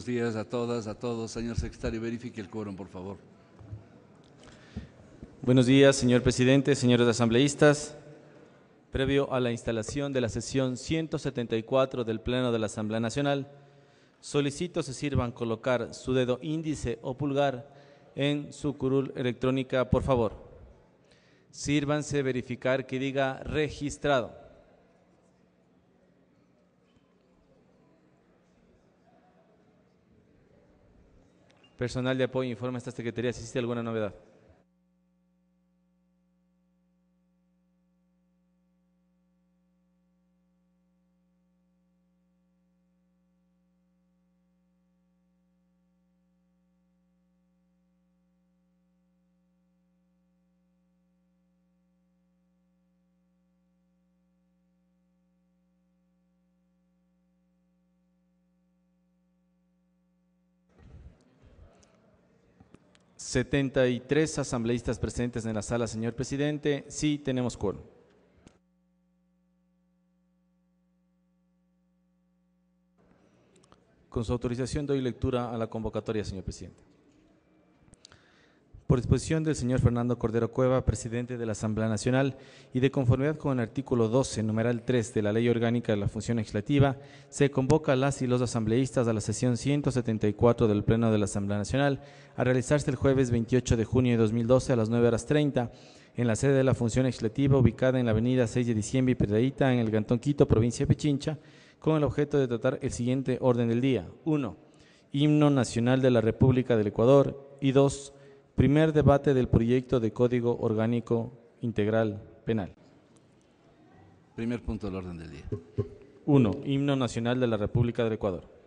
Buenos días a todas, a todos. Señor secretario, verifique el quórum, por favor. Buenos días, señor presidente, señores asambleístas. Previo a la instalación de la sesión 174 del Pleno de la Asamblea Nacional, solicito se sirvan colocar su dedo índice o pulgar en su curul electrónica, por favor. Sírvanse verificar que diga registrado. Personal de apoyo informa a esta Secretaría si existe alguna novedad. Setenta y tres asambleístas presentes en la sala, señor presidente. Sí, tenemos quórum. Con su autorización doy lectura a la convocatoria, señor presidente. Por disposición del señor Fernando Cordero Cueva, presidente de la Asamblea Nacional, y de conformidad con el artículo 12, numeral 3 de la Ley Orgánica de la Función Legislativa, se convoca a las y los asambleístas a la sesión 174 del Pleno de la Asamblea Nacional a realizarse el jueves 28 de junio de 2012 a las 9 horas 30 en la sede de la Función Legislativa ubicada en la avenida 6 de diciembre y Pedreíta en el Cantón Quito, provincia de Pichincha, con el objeto de tratar el siguiente orden del día. 1. Himno Nacional de la República del Ecuador y 2. Primer debate del proyecto de Código Orgánico Integral Penal. Primer punto del orden del día. 1. Himno Nacional de la República del Ecuador.